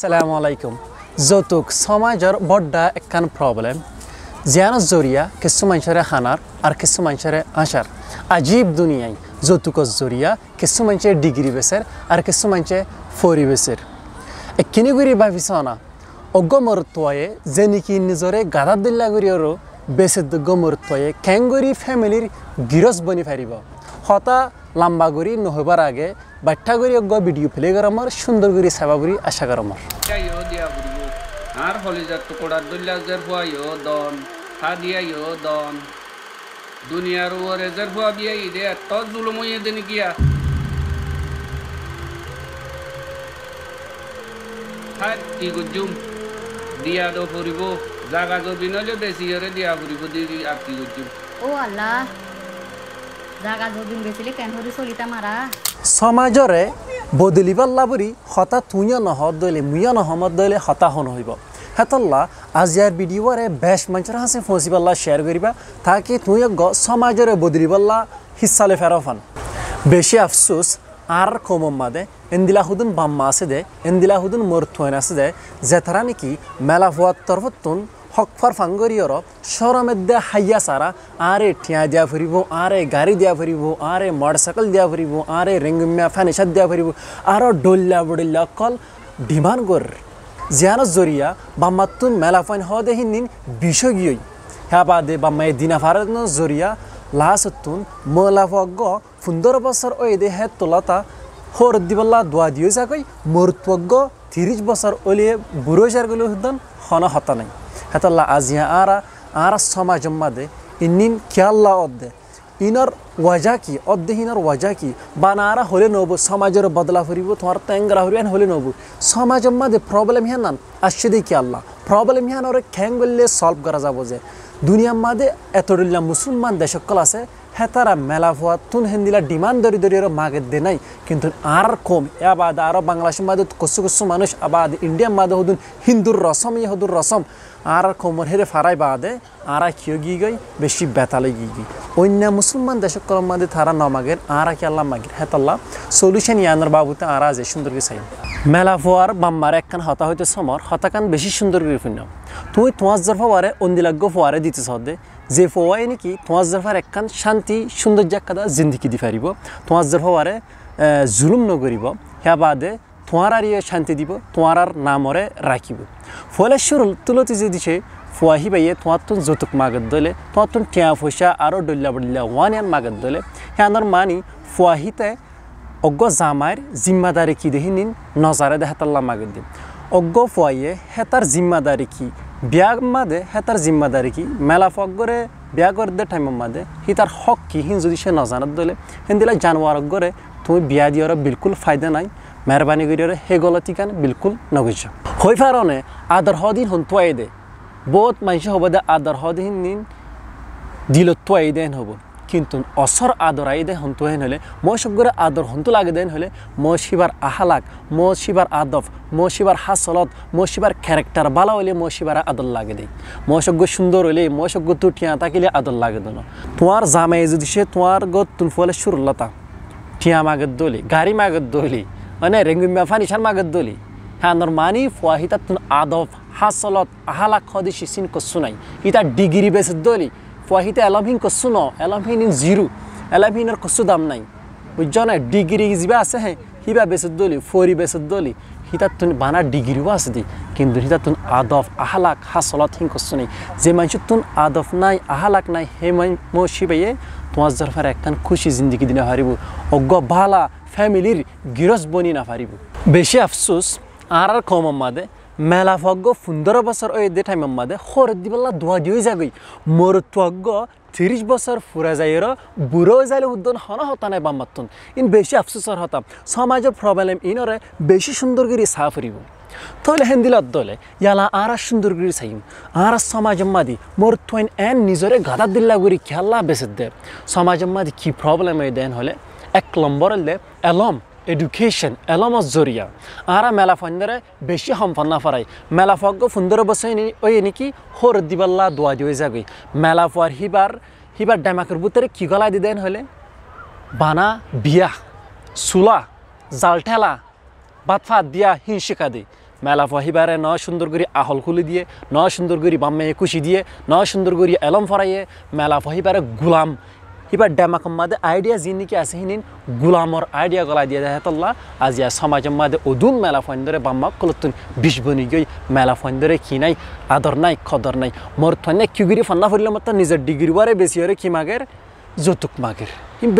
সালামু আলাইকুম যৌতুক সমাজৰ বড্ডা একখান প্ৰব্লেম জিয়ানৰ জৰিয়া কিছু মানুষৰে খানাৰ আৰু কিছু মানুষৰে আচাৰ আজীব দুনিয়ায় যৌতুকৰ জৰিয়া কিছু মানুষে ডিগ্ৰী বেচেৰ আৰু কিছু মানুষে ফৰি বেচেৰ এখিনি কৰি ভাবিছ না অজ্ঞ মৰত্বয়ে যে নেকি নিজৰে গাদা দিল্লা কৰি আৰু বেচে যোগ্য মৰত্বয়ে কেংগুৰি ফেমিলিৰ গিৰজ বনি পাৰিব হতা লম্বা কৰি নহবার আগে বাট্টা কৰি অজ্ঞ ভিডিঅ' প্লে গৰমৰ সুন্দৰ কৰি চাবা কৰি আশা দুনিয়ার ওরে kia ha ti gujum dia do puribo জাগা যদি নলে বেশি হরে দিয়া আর কি গজুম ও আল্লাহ সমাজৰে বদলিবাৰ লাবৰি, হতা তুঞ নহ দলে মুঞ নহমত দলে হতা হন হইব। হেতল্লা আজিয়াৰ ভিডিঅ'ৰে বেশ মঞ্চৰ হাসে ফচিবাল্লা শ্বেয়াৰ কৰিবা, তাকি গ সমাজৰে বদলিবাল্লা হিচালে ফেৰফান বেশি আফসোস আর এন্দিলা হুদুন বাম্মা আছে দে এন্দিলা হুদুন মোর থুয়েন আছে দে জেথারা নাকি মেলা হওয়ার তরফতুন হকফার ফাঙ্গরিয়র সরমেদ্দে হাইয়া সারা, আরে ঠিয়া দিয়া ফুরিব, আরে গাড়ি দিয়া ফুরিব, আরে মোটরসাইকেল দিয়া ফুরিব, আরে রেঙ্গুমিয়া ফানিসাত দিয়া ফুরিব, আরও ডল্লা বডল্লা কল ডিমান্ড কর। জিয়ানত জরিয়া বাম্মাতুন মেলা ফাইন হদে হিন্দিন বিষগীয় হ্যাঁ বাদে বাম্মাই দিনা ফারাত জরিয়া লাসতুন মলাফগ্গ সুন্দর বছর ওই দে হে তোলাতা, হর দিবল্লা দোয়া দিও যাকৈ মরত্বজ্ঞ তিরিশ বছর ওলিয়ে বুড়ো যার গেলে হুদন হন হতা নাই। হেতল্লা আজিয়া আরা আরা সমাজ মাদে ইনিন খেয়াল্লা অদ্দে ইনার ওয়াজা কি? অদ্দে ইনার ওয়াজা কি? বা নারা হলে নব সমাজের বদলা ফুরিব, তোমার তেঙ্গরা ফুরিবেন হলে নব। সমাজ মাদে প্রবলেম হ্যাঁ নান? আসছে দেখি আল্লাহ প্রবলেম হ্যাঁ ওরা খ্যাং বললে সলভ করা যাব যে। দুনিয়ার মাদে এতডিল্লা মুসলমান দেশকল আছে হেতারা মেলা ভুয়া তুন হেন্দিলা ডিমান্ড দরি দরি মাগে দে নাই। কিন্তু আর কম আবাদ আরও বাংলাদেশের মাদে কসু কসু মানুষ, আবাদ ইন্ডিয়ার মাদে হদুন হিন্দুর রসম ইয়ে হদুর রসম। আর কোমর হেরে ফারাই বাদে, আর কিয় গি গই, বেশি বেতালে গি গি। অন্য মুসলমান দেশকল মাদে তারা নমাগের, আর কি আল্লাহ মাগের। হেতাল্লাহ সলিউশন ইয়ানোর বাবুতে আর আজ সুন্দর কি চাই মেলা ভুয়ার বাম্মার একখান হতা হইতে সমর, হতাকান বেশি সুন্দর করে ফুন্য তুই তোমার জরফা অন্দিলাগ্য ফোয়ারে দিতে সদে যে ফোয়াই নাকি তোমার জরফার একখান শান্তি, সৌন্দর্য কাদা জিন্দিগি দি পারিব তোমার জরফারে জুলুম নকরিব হ্যাঁ বাদে তোমার আর ইয়ে শান্তি দিব, তোমার আর নামরে রাখিব। ফলে সুরল তুলতে যে দিছে, ফুয়াহি বাইয়ে তোমার যৌতুক মাগত দলে তোমার তুন টিয়া পয়সা আরও ডল্লা বডল্লা ওয়ান মাগত দলে হ্যাঁ মানি ফুয়াহিতে অজ্ঞ জামাইর জিম্মাদারি কি দেখি নিন নজারে দে হেতাল্লা মাগত দিন অজ্ঞ ফুয়াইয়ে হেতার জিম্মাদারি কি বিয়া মাদে হেতার জিম্মাদারি কি মেলা ফগরে বিয়া করে দে টাইম মাদে হি তার হক কি হিন যদি সে নজানত দলে হেন দিলে জানোয়ার গরে তুমি বিয়া দিয়ার বিলকুল ফায়দা নাই মেহরবানি করিয়ার হে গলতি কান বিলকুল নগজ হই ফারণে আদর হদিন হন তুয়াই দে বহুত মানুষ হব দে আদর হদিন নিন দিল তুয়াই দেন হব কিন্তু অসর আদর আই দে হন্তু হেন হলে, মই সবগরে আদর হন্তু লাগে দেন হলে, মই শিবার আহালাক, মই শিবার আদব, মই শিবার হাসলত, মই শিবার ক্যারেক্টার বালা হলে মই শিবার আদর লাগে দেই। মই সগ্য সুন্দর হলে মই সগ্য তুঠিয়া তাকিলে আদর লাগে দেন তোমার জামাই যদি সে তোমার গত তুন ফলে সুরলতা, টিয়া মাগত দলি, গাড়ি মাগত দলি মানে রেঙ্গুমিয়া ফানিসান মাগত দলি হ্যাঁ মানি ফুয়াহিতা তুন আদব, হাসলত, আহালাক খদি সিসিন কসু নাই। ইতা ডিগ্রি বেসে দলি ফুয়াহিতে এলমহিন কসু ন এলমহিন ইন জিরো এলমহিনের কসু দাম নাই। বুঝছ না ডিগ্রি যিবা আছে হ্যাঁ হিবা বেসত দলি ফরি বেসত দলি হিতার তুন বানা ডিগ্রিও আছে দি। কিন্তু হিতার তুন আদব আহালাক হাসলত হিন কসু নাই। যে মানুষের তুন আদব নাই, আহালাক নাই, হে মো শিবাইয়ে তোমার জরফার একখান খুশি জিন্দগি দিনে হারিব অজ্ঞ ভালা ফ্যামিলির গিরস বনি না পারিব বেশি আফসোস আর আর কম মাদে মেলা ফগ্গ সুন্দর বছর ওই দে টাইম মাদে খর দিবলা দোয়া দিয়ে যাগই মোর তোগ্গ তিরিশ বছর ফুরা যাইর বুড়ো যাইলে উদ্দন হন হতা নাই বাম্মাতুন ইন বেশি আফসোসর হতাম সমাজের প্রবলেম ইনরে বেশি সুন্দর করে সা ফুরিব তাহলে হেন্দিলত দলে ইয়ালা আর সুন্দর করে চাইম আর সমাজ মাদি মোর থইন এন নিজরে গাদা দিল্লা করে খেলা বেসে দে সমাজ মাদি কি প্রবলেম এই দেন হলে এক নম্বর দে এলম এডুকেশন এলমত জরিয়া আরা মেলা ফন্দরে বেশি সম্পন্ন না ফারাই মেলা ফগ্গ ফুন্দর বসে ওই নাকি হর দিবাল্লা দোয়া দিয়ে যাগই মেলা ফুয়ার হিবার হিবার ডেমাকের বুতরে কি গলায় দিদেন হলে বানা বিয়া চুলা জাল ঠেলা বাত ফাত দিয়া হিন শিকা দি মেলা ফহিবারে ন সুন্দর করে আহল খুলি দিয়ে ন সুন্দর করে বাম্মে কুশি দিয়ে ন সুন্দর করে এলম ফরাইয়ে মেলা ফহিবারে গুলাম এবার ডেমাকম মাদে আইডিয়া জিনিকি আছে হিনিন গুলামর আইডিয়া গলা দিয়ে দেয় তল্লা আজ ইয়া মাদে অদুন মেলা ফন্দরে বাম্মা কলতুন বিষ বনি গই মেলা ফন্দরে কি নাই আদর নাই খদর নাই মোর থনে কিগিরি ফান্না ফুরলে মতো নিজের ডিগ্রি বারে বেশি হরে কি মাগের যৌতুক মাগের ইম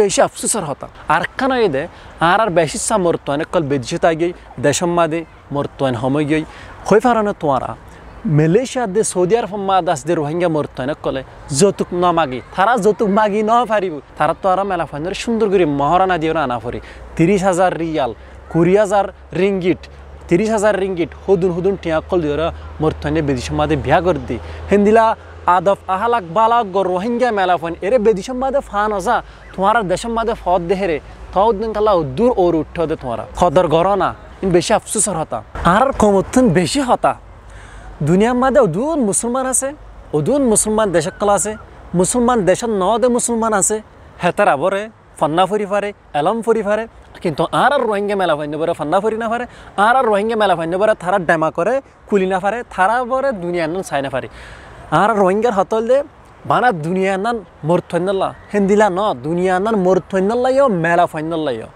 মাদে মালয়েশিয়া দে সৌদি আরব মা দাস দে রোহিঙ্গা মরতনে কলে যৌতুক ন মাগি তারা যৌতুক মাগি ন পারিব তারা তো আর মেলা ফাইনের সুন্দর করে মহারানা দিও আনা পরি তিরিশ হাজার রিয়াল কুড়ি হাজার রিঙ্গিট তিরিশ হাজার রিঙ্গিট হুদুন হুদুন টিয়া কল দিও মরতনে বেদি সমাদে বিয়া করে দি হিন্দিলা আদব আহালাক বালাক গর রোহিঙ্গা মেলা ফাইন এরে বেদি সমাদে ফান আসা তোমার দেশম মাদে ফদ দেহেরে তাও দিন কালা দূর ওর দে তোমার খদর গরনা বেশি আফসোসর হতা আর কমতন বেশি হতা দুনিয়ার মাঝে অধুন মুসলমান আছে অধুন মুসলমান দেশকলা আছে, মুসলমান দেশের নদে মুসলমান আছে, হেতার আবরে, ফান্না ফুরি ফারে, এলম ফুরি ফারে, কিন্তু আর আর রোহিঙ্গা মেলা ফাইন পরে ফান্না ফুরি না পারে আর আর রোহিঙ্গা মেলা ফাইন পরে ডেমা করে, কুলি না পারে তারা পরে দুনিয়ার চাই না পারে আর রোহিঙ্গার হতল দে বানা দুনিয়ার নান মরথন্নল্লা হিন্দিলা ন দুনিয়ার নান মরথন্নল্লাইও মেলা ফাইনল্লাইও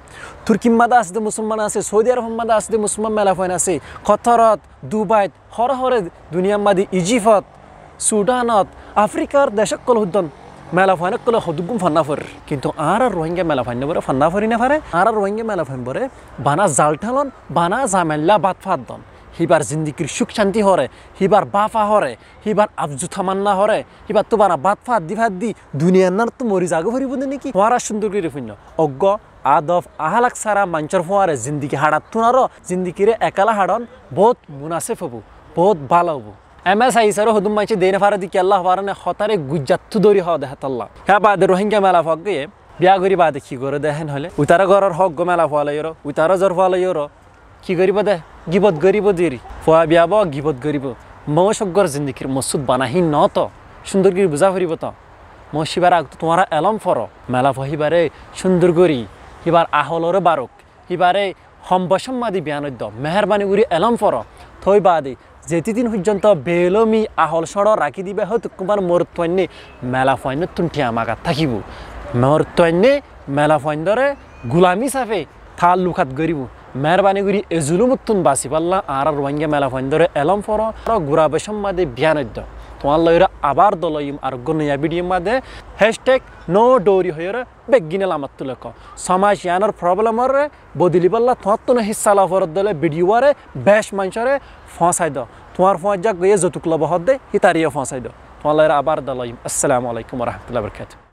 তুর্কির মাদা আছে মুসলমান আছে, সৌদি আরব মাদা আছে মুসলমান মেলা ফাইন আছে। কতরত, দুবাইত হর হরে দুনিয়ার মাদি ইজিপ্ত সুডানত আফ্রিকার দেশক কল হুদ্দন মেলা ফাইন কলে হদুগুম ফান্না ফর। কিন্তু আর আর রোহিঙ্গা মেলা ফাইন ফান্না ফরি না ফারে। আর আর রোহিঙ্গা মেলা ফাইন বানা জাল ঠেলন বানা জামেল্লা বাত ফাত দন হিবার জিন্দিগির সুখ শান্তি হরে, হিবার বাফা হরে, হিবার আফজু থামান্না হরে, হিবার তো বানা বাত ফাত দি ফাত দি দুনিয়ার নার তো মরি জাগো ফরিব নাকি? হওয়ার সুন্দর ফুন্য অজ্ঞ, আদব, আহালাক সারা মাঞ্চর ফোয়ারে জিন্দিগি হাড়াত তুনারো জিন্দিগিরে একালা হাড়ন বহুত মুনাসেফ হব বহুত ভালো হব। এম এস আই সারো হদুম মাইছে দেনে ফারা দিকে আল্লাহ পারানে হতারে গুজ্জাত্তু দরি হ দেহাতাল্লাহ হ্যাঁ বাদে রোহিঙ্গা মেলা ফক গিয়ে বিয়া করি বাদে কি করে দেখেন হলে? উতারা ঘরের হক গো মেলা ফোয়ালে ইরো উতারা জ্বর ফোয়ালে ইরো কি করিব দে? গিবত গরিব দেরি ফোয়া বিয়াব গিবত গরিব। মৌসগ্গর জিন্দিগির মসুদ বানাহি ন তো সুন্দর করে বুঝা ফুরিব তো মসিবার আগ তোমার এলম ফর মেলা ফহিবারে সুন্দর করি হিবার আহলরে বারক হিবারে সম্বসম্মাদি বিয়ানদ্য। মেহরবানি করি এলম ফর থই বাদি যেতিদিন পর্যন্ত বেলমি আহল সড় রাখি দিবে হয়তো তোমার মরত্বন্যে মেলা ফৈন্য তুন্টিয়া মাগাত থাকিব। মরত্বন্যে মেলা ফৈন্দরে গুলামি সাফে থাল লুখাত গরিব মেহরবানি করি এজুলুমুত্তুন বাসি পাল্লা আর রোহিঙ্গা মেলা ফৈন্দরে এলম ফর গুড়া বেসম্মাদি বিয়ানদ্য তোমার লইরা আবার দলইম আর গনয়া ভিডিও মাঝে হ্যাশট্যাগ নো ডোরি হয়ে বেগিনে লামাত তুলক সমাজ ইয়ানোর প্রবলেমর বদলি পাল্লা তোমার তো হিস্সা লাভর দলে ভিডিওরে বেশ মানুষরে ফসাই দ তোমার ফোঁয়া যাক গিয়ে যতুক লব হদ দে হিতারিও ফসাই দ তোমার লইরা আবার দলইম আসসালামু আলাইকুম রহমতুল্লাহ বরকাত